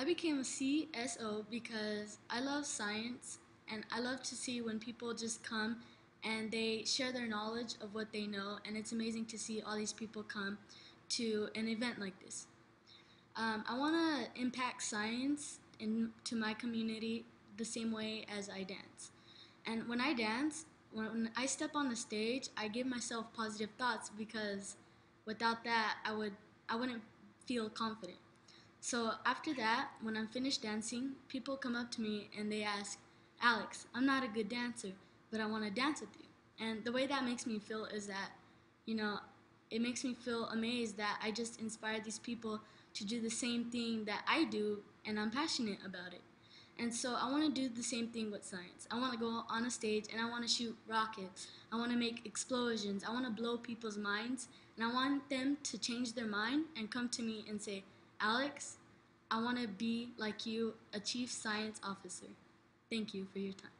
I became a CSO because I love science and I love to see when people just come and they share their knowledge of what they know, and it's amazing to see all these people come to an event like this. Um, I want to impact science into my community the same way as I dance. And when I dance, when I step on the stage, I give myself positive thoughts because without that, I would I wouldn't feel confident. So after that, when I'm finished dancing, people come up to me and they ask, Alex, I'm not a good dancer, but I want to dance with you. And the way that makes me feel is that, you know, it makes me feel amazed that I just inspired these people to do the same thing that I do and I'm passionate about it. And so I want to do the same thing with science. I want to go on a stage and I want to shoot rockets. I want to make explosions. I want to blow people's minds. And I want them to change their mind and come to me and say, Alex, I want to be like you, a chief science officer. Thank you for your time.